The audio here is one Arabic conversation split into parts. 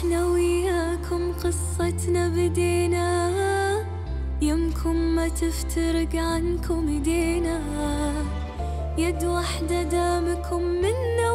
وإحنا وياكم قصتنا بدينا. يمكم ما تفترق عنكم ايدينا يد واحدة دامكم منا.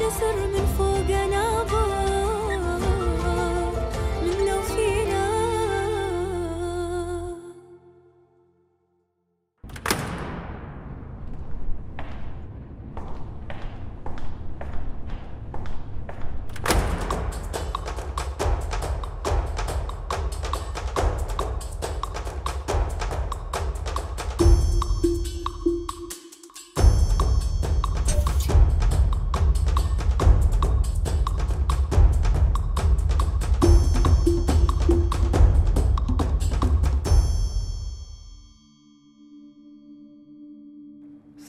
جسر من فوقنا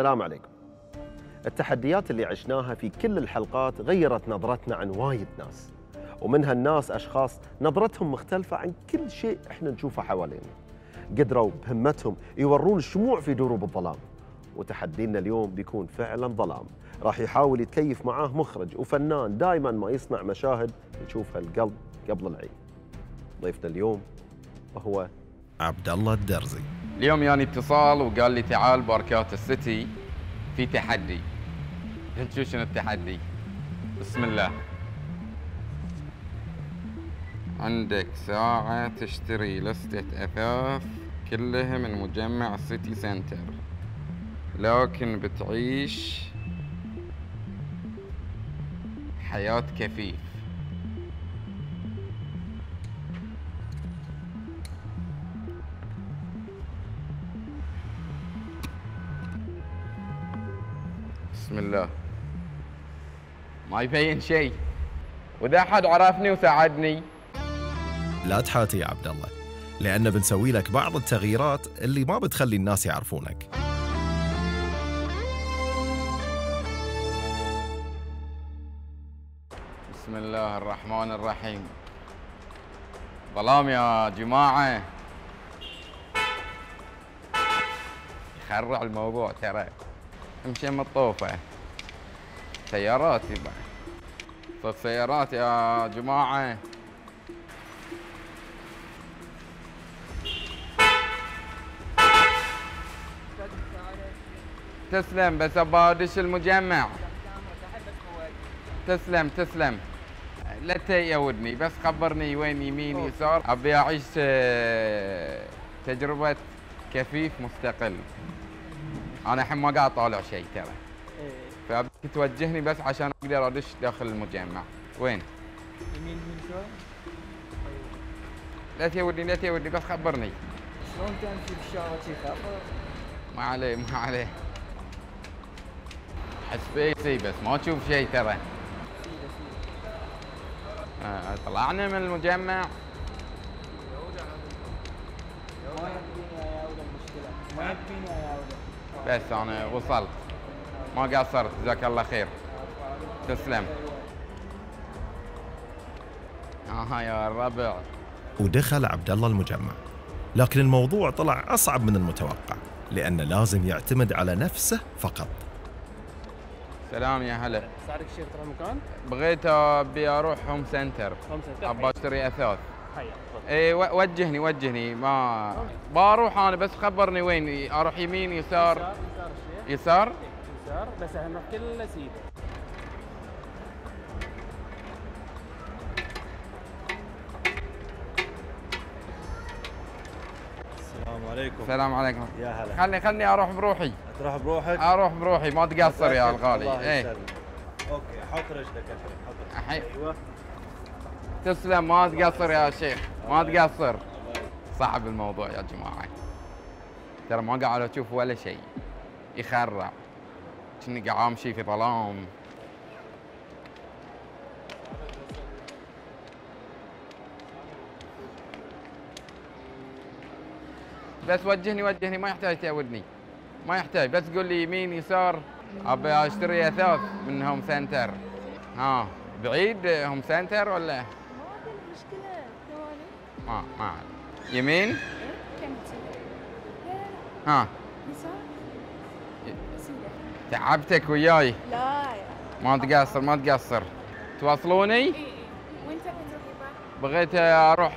السلام عليكم. التحديات اللي عشناها في كل الحلقات غيرت نظرتنا عن وايد ناس ومن هالناس أشخاص نظرتهم مختلفة عن كل شيء إحنا نشوفه حوالينا. قدروا بهمتهم يورون الشموع في دروب الظلام وتحدينا اليوم بيكون فعلا ظلام. راح يحاول يتكيف معاه مخرج وفنان دائما ما يصنع مشاهد يشوفها القلب قبل العين ضيفنا اليوم وهو عبد الله الدرزي. اليوم يعني اتصال وقال لي تعال باركات ال City. في تحدي. نشوف شنو التحدي. بسم الله. عندك ساعة تشتري لستة أثاث كلها من مجمع ال City Centre لكن بتعيش حياة كفيف. بسم الله. ما يبين شيء. وإذا أحد عرفني وساعدني. لا تحاتي يا عبد الله لأن بنسوي لك بعض التغييرات اللي ما بتخلي الناس يعرفونك. بسم الله الرحمن الرحيم. ظلام يا جماعة. يخرع الموضوع ترى. أمشي مطوفة سيارات يبا صوت سيارات يا جماعة. تسلم بس ابادش المجمع. تسلم تسلم. لا تيودني بس خبرني وين يمين يسار. أبي أعيش آه، تجربة كفيف مستقل. أنا الحين ما قاعد طالع شيء ترى. فابيك توجهني بس عشان أقدر ادش داخل المجمع. وين؟ يمين يمين شوي. لا تيودني لا تيودني بس خبرني. شلون تمشي بالشارع خطر ما عليه ما عليه. حسبيسي بس ما تشوف شيء ترى. آه، طلعنا من المجمع. ما يكفيني يا ياوده المشكلة. ما يكفيني يا ياوده بس أنا وصلت ما قصرت جزاك الله خير. تسلم. آه يا الربع ودخل عبد الله المجمع. لكن الموضوع طلع أصعب من المتوقع لأنه لازم يعتمد على نفسه فقط. سلام يا هلا. ساعدك شيء ترى المكان بغيت أبي أروح هوم سنتر خمسه ابى أشتري أثاث. تفضل اي وجهني وجهني. ما بروح أنا بس خبرني وين؟ أروح يمين يسار. يسار يسار يسار؟ يسار بس هنروح كله سيده السلام عليكم. السلام عليكم. يا هلا. خلني خلني أروح بروحي. تروح بروحك؟ أروح بروحي ما تقصر يا الغالي. الله إيه. يسلمك. أوكي حط رجلك. الحين حط الحين. أيوه. تسلم ما تقصر يا شيخ ما تقصر. صعب الموضوع يا جماعة. ترى ما قاعد أشوف ولا شيء. يخرع كني قاعد أمشي في ظلام. بس وجهني وجهني ما يحتاج تودني ما يحتاج. بس قول لي يمين يسار أبي أشتري أثاث من Home Centre ها بعيد Home Centre ولا؟ مشكلة. ثواني. ما ما. يمين. لا ها. تعبتك وياي. لا يا. ما تقصر ما تقصر. توصلوني؟ اي تروحي بقى؟ بغيت أروح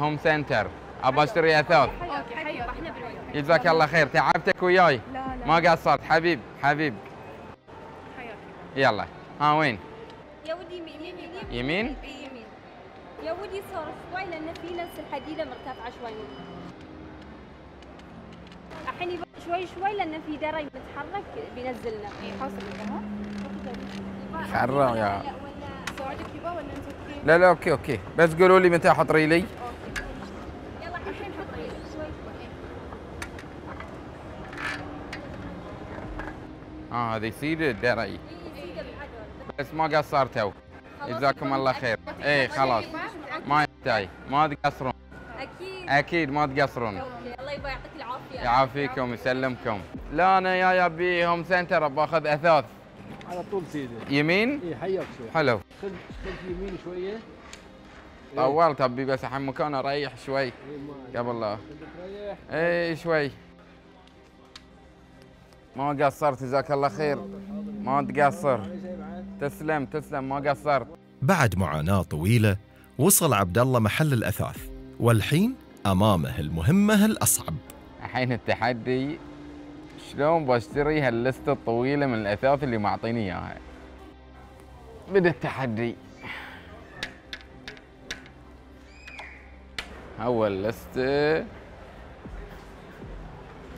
هوم سنتر ابى أشتري أثاث. جزاك الله خير. تعبتك وياي. لا لا. ما قصرت. حبيب حبيب. حياك يلا. ها وين؟ يا ودي يمين يمين. يمين؟ يا ودي صار شوي لأن في نفس الحديدة مرتفعة شوي. الحين شوي شوي لأن في درج متحرك بينزلنا اي حاصل؟ خرع يا؟ لا لا okay okay. بس قولوا لي متى حطري لي؟ يلا الحين شوي شوي. آه هذه الدرعي اي سيده بالعدل بس ما قصرتوا. جزاكم الله خير. اي خلاص. ما يحتاج ما تقصرون. أكيد. أكيد ما تقصرون. الله يعطيك العافية. يعافيكم ويسلمكم لا أنا يا ابي Home Centre باخذ أثاث. على طول سيدي. يمين؟ إي حياك شوي. حلو. خذ خذ يمين شوية. طولت أبي بس الحين مكان اريح شوي. قبل لا إي شوي. ما قصرت جزاك الله خير. ما تقصر. تسلم تسلم ما قصرت. بعد معاناة طويلة وصل عبد الله محل الأثاث والحين أمامه المهمة الأصعب. الحين التحدي شلون بشتري هاللستة الطويلة من الأثاث اللي معطيني إياها؟ بدأ التحدي. أول لستة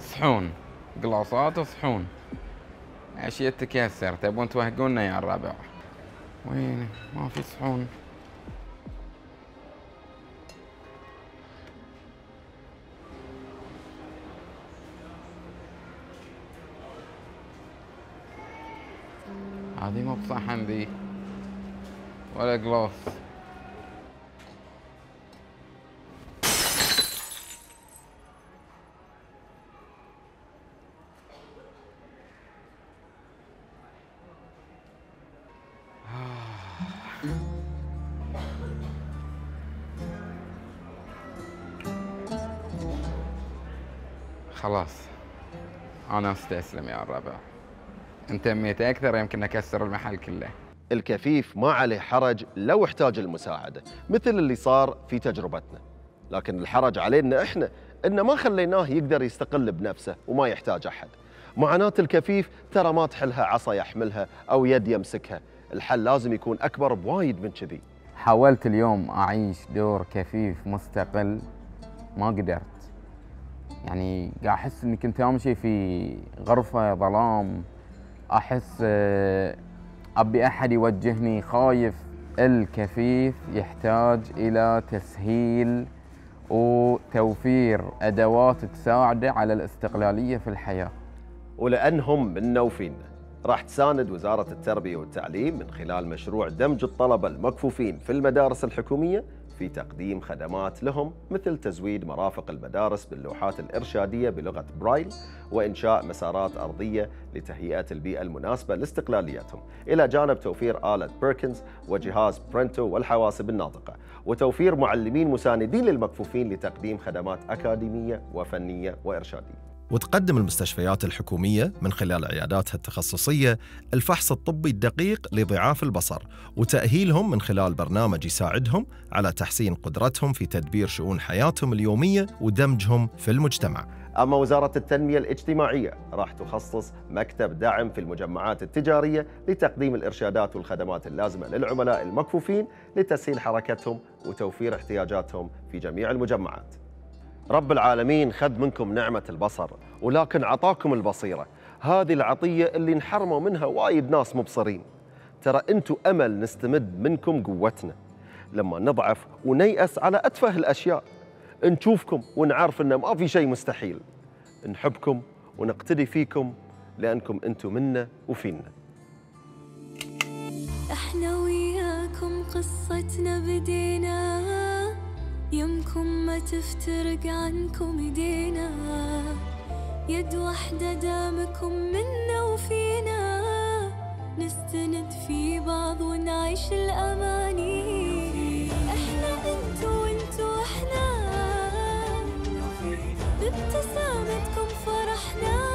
صحون قلاصات وصحون أشياء تكسر تبون توهقونا يا الربع وين؟ ما في صحون. هذه مو بصحن ذي ولا قلاص خلاص. أنا أستسلم يا الربع انت ميت أكثر يمكن اكسر المحل كله. الكفيف ما عليه حرج لو احتاج المساعدة مثل اللي صار في تجربتنا. لكن الحرج علينا إحنا ان ما خليناه يقدر يستقل بنفسه وما يحتاج أحد. معاناة الكفيف ترى ما تحلها عصا يحملها أو يد يمسكها. الحل لازم يكون أكبر بوايد من كذي. حاولت اليوم أعيش دور كفيف مستقل ما قدرت. يعني قاعد أحس إني كنت أمشي في غرفة ظلام. أحس آه، أبي أحد يوجهني خايف الكفيف يحتاج إلى تسهيل وتوفير أدوات تساعده على الاستقلالية في الحياة. ولأنهم منا وفينا راح تساند وزارة التربية والتعليم من خلال مشروع دمج الطلبة المكفوفين في المدارس الحكومية في تقديم خدمات لهم مثل تزويد مرافق المدارس باللوحات الإرشادية بلغة برايل وإنشاء مسارات أرضية لتهيئة البيئة المناسبة لاستقلاليتهم. إلى جانب توفير آلة Perkins وجهاز Pronto والحواسب الناطقة. وتوفير معلمين مساندين للمكفوفين لتقديم خدمات أكاديمية وفنية وإرشادية. وتقدم المستشفيات الحكومية من خلال عياداتها التخصصية الفحص الطبي الدقيق لضعاف البصر وتأهيلهم من خلال برنامج يساعدهم على تحسين قدرتهم في تدبير شؤون حياتهم اليومية ودمجهم في المجتمع. أما وزارة التنمية الاجتماعية راح تخصص مكتب دعم في المجمعات التجارية لتقديم الإرشادات والخدمات اللازمة للعملاء المكفوفين لتسهيل حركتهم وتوفير احتياجاتهم في جميع المجمعات. رب العالمين خذ منكم نعمة البصر ولكن عطاكم البصيرة. هذه العطية اللي انحرموا منها وايد ناس مبصرين. ترى أنتم أمل نستمد منكم قوتنا. لما نضعف ونيأس على أتفه الأشياء. نشوفكم ونعرف أن ما في شيء مستحيل. نحبكم ونقتدي فيكم لأنكم أنتم منا وفينا. إحنا وياكم قصتنا بدينا يمكم ما تفترق عنكم ايدينا يد واحدة دامكم منا وفينا. نستند في بعض ونعيش الأماني. إحنا انتو وانتو إحنا بابتسامتكم فرحنا.